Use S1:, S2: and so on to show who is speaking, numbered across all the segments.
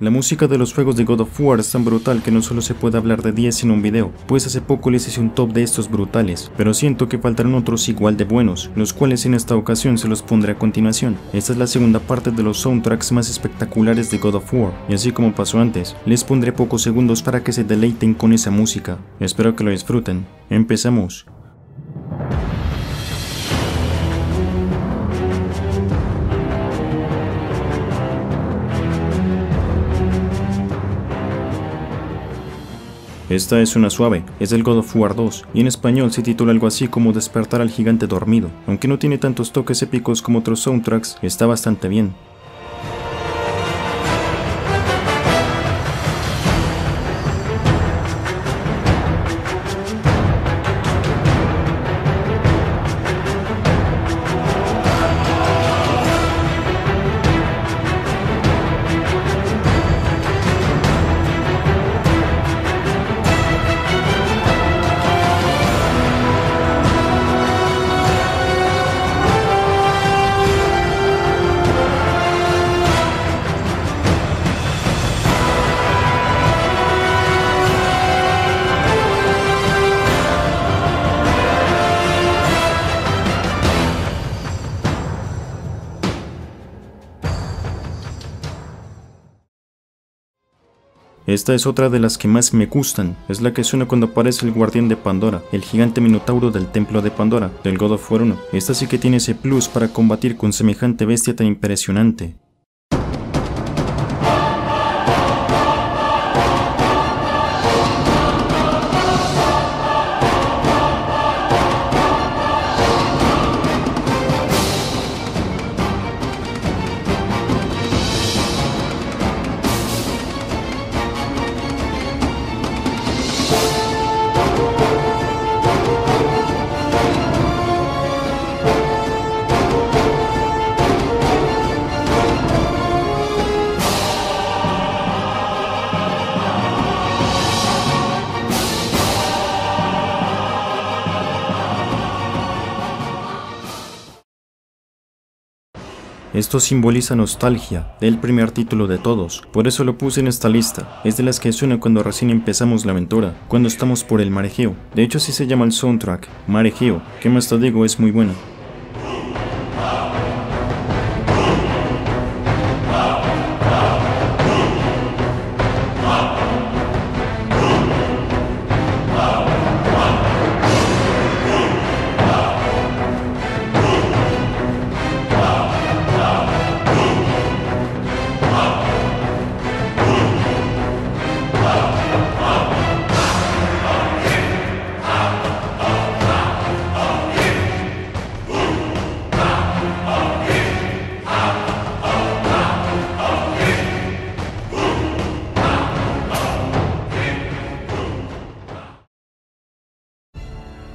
S1: La música de los juegos de God of War es tan brutal que no solo se puede hablar de 10 en un video, pues hace poco les hice un top de estos brutales, pero siento que faltaron otros igual de buenos, los cuales en esta ocasión se los pondré a continuación. Esta es la segunda parte de los soundtracks más espectaculares de God of War, y así como pasó antes, les pondré pocos segundos para que se deleiten con esa música. Espero que lo disfruten. Empezamos. Esta es una suave, es el God of War 2, y en español se titula algo así como Despertar al gigante dormido. Aunque no tiene tantos toques épicos como otros soundtracks, está bastante bien. Esta es otra de las que más me gustan, es la que suena cuando aparece el guardián de Pandora, el gigante minotauro del templo de Pandora, del God of War 1. Esta sí que tiene ese plus para combatir con semejante bestia tan impresionante. Esto simboliza nostalgia, del primer título de todos, por eso lo puse en esta lista. Es de las que suena cuando recién empezamos la aventura, cuando estamos por el marejeo. De hecho así se llama el soundtrack, marejeo, que más te digo es muy bueno.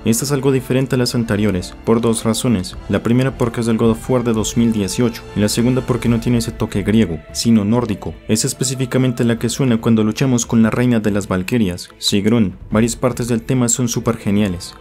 S1: Esta es algo diferente a las anteriores, por dos razones. La primera porque es del God of War de 2018, y la segunda porque no tiene ese toque griego, sino nórdico. Es específicamente la que suena cuando luchamos con la reina de las Valquirias, Sigrun. Varias partes del tema son súper geniales.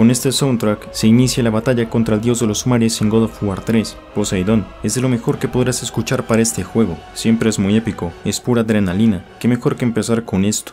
S1: Con este soundtrack se inicia la batalla contra el dios de los mares en God of War 3, Poseidón. Es de lo mejor que podrás escuchar para este juego. Siempre es muy épico, es pura adrenalina. Qué mejor que empezar con esto.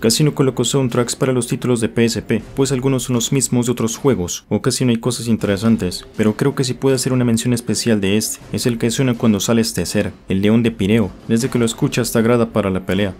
S1: Casi no coloco soundtracks para los títulos de PSP, pues algunos son los mismos de otros juegos, o casi no hay cosas interesantes, pero creo que si puedo hacer una mención especial de este, es el que suena cuando sale este ser, el león de Pireo, desde que lo escucha hasta agrada para la pelea.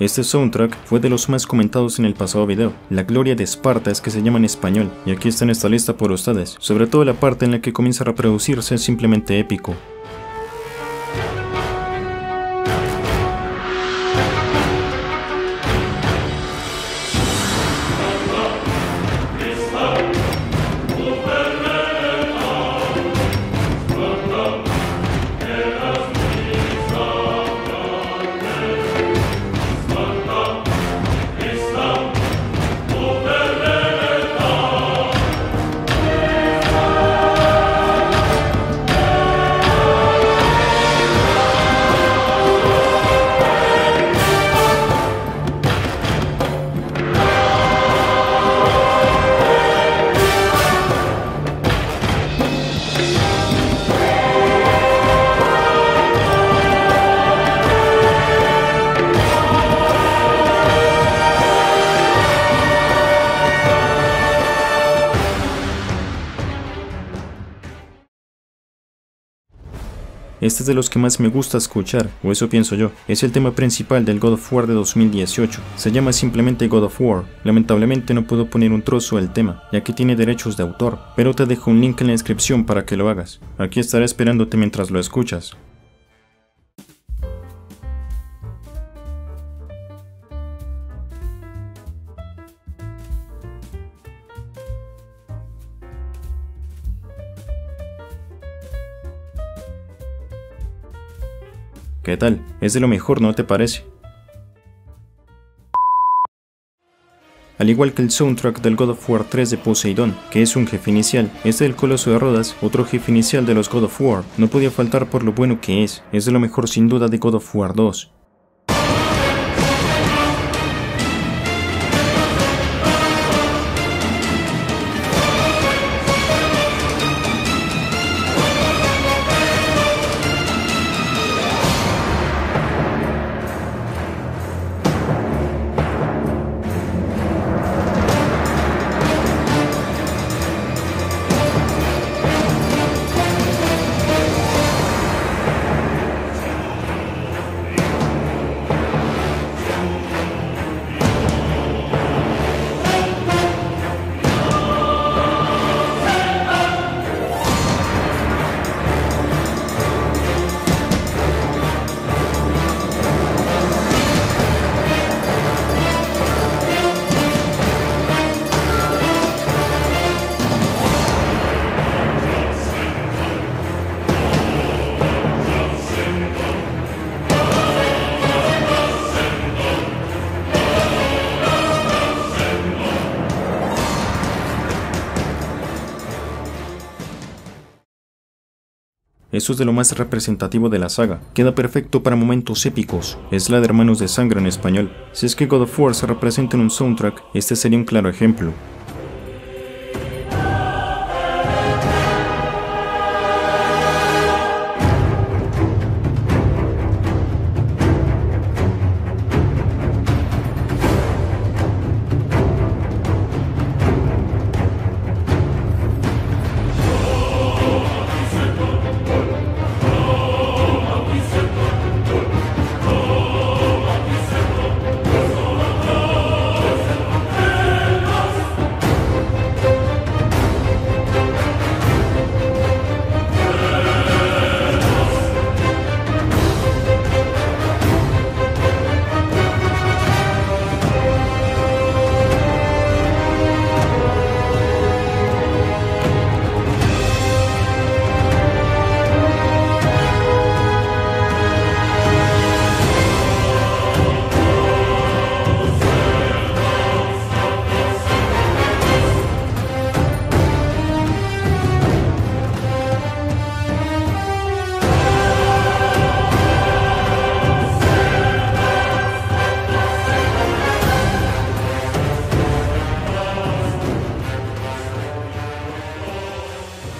S1: Este soundtrack fue de los más comentados en el pasado video. La gloria de Esparta es que se llama en español, y aquí está en esta lista por ustedes, sobre todo la parte en la que comienza a reproducirse es simplemente épico. Este es de los que más me gusta escuchar, o eso pienso yo. Es el tema principal del God of War de 2018. Se llama simplemente God of War. Lamentablemente no puedo poner un trozo del tema, ya que tiene derechos de autor, pero te dejo un link en la descripción para que lo hagas. Aquí estaré esperándote mientras lo escuchas. ¿Qué tal? Es de lo mejor, ¿no te parece? Al igual que el soundtrack del God of War 3 de Poseidon, que es un jefe inicial, este del Coloso de Rodas, otro jefe inicial de los God of War, no podía faltar por lo bueno que es, es de lo mejor sin duda de God of War 2. Eso es de lo más representativo de la saga. Queda perfecto para momentos épicos. Es la de Hermanos de Sangre en español. Si es que God of War se representa en un soundtrack, este sería un claro ejemplo.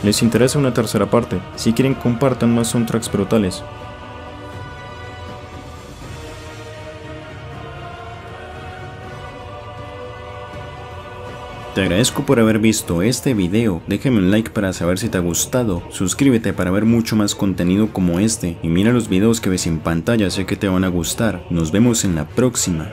S1: Les interesa una tercera parte, si quieren compartan más soundtracks brutales. Te agradezco por haber visto este video, déjame un like para saber si te ha gustado, suscríbete para ver mucho más contenido como este. Y mira los videos que ves en pantalla, sé que te van a gustar, nos vemos en la próxima.